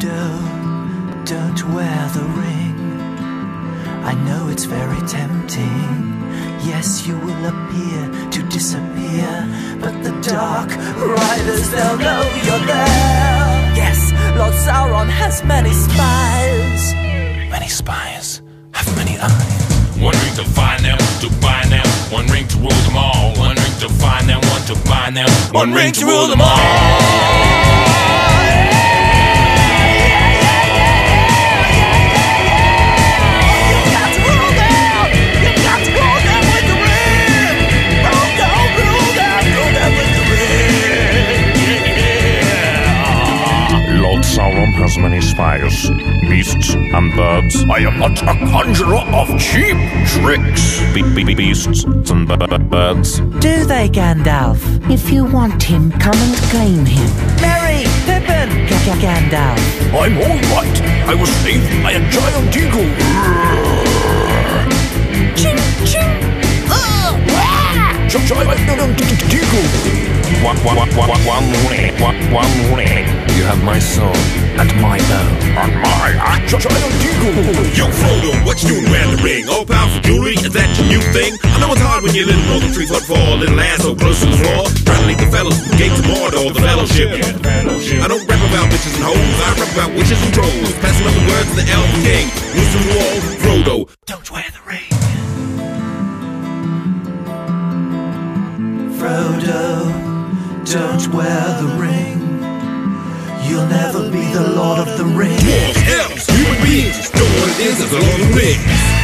Frodo, don't wear the ring. I know it's very tempting. Yes, you will appear to disappear, but the Dark Riders, they'll know you're there. Yes, Lord Sauron has many spies. Many spies have many eyes. One ring to find them, to bind them. One ring to rule them all. One ring to find them, one to bind them. One ring to rule them all. Sauron has many spies, beasts and birds. I am not a conjurer of cheap tricks. Be- be- beasts and b- b- birds. Do they, Gandalf? If you want him, come and claim him. Merry, Pippin, G- G- Gandalf. I'm all right. I was saved by a giant eagle. Ching, ching. Gi- Giant eagle. One, one, one, one, one ring, one, one ring. You have my sword and my bow. And my gi- giant eagle. Yo, Frodo, what you doing wearing the ring? All powerful jewelry, is that your new thing? I know it's hard when you're little more than three foot four, little ass so close to the floor. Trying to lead the fellas from the gate to Mordor, the fellowship. I don't rap about bitches and hoes, I rap about witches and trolls. Passing up the words of the elf king. Listen to all, Frodo. Don't wear the ring. Frodo, don't wear the ring. You'll never be the Lord of the Rings. What else human beings know it is as the Lord of the Rings.